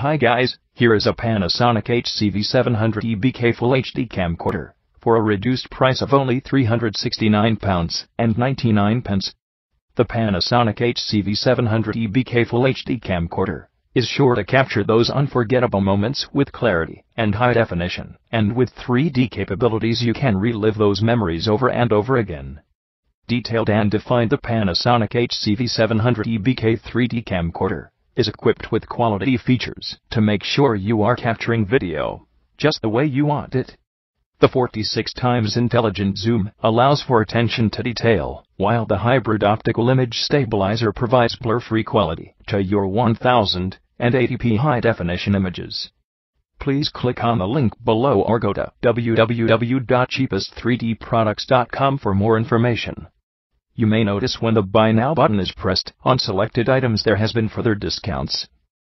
Hi guys, here is a Panasonic HCV700 EBK Full HD camcorder for a reduced price of only £369 and 99 pence. The Panasonic HCV700 EBK Full HD camcorder is sure to capture those unforgettable moments with clarity and high definition, and with 3D capabilities you can relive those memories over and over again. Detailed and defined the Panasonic HCV700 EBK 3D camcorder is equipped with quality features to make sure you are capturing video just the way you want it. The 46 times intelligent zoom allows for attention to detail, while the hybrid optical image stabilizer provides blur-free quality to your 1080p high-definition images. Please click on the link below or go to www.cheapest3dproducts.com for more information. You may notice when the Buy Now button is pressed on selected items there has been further discounts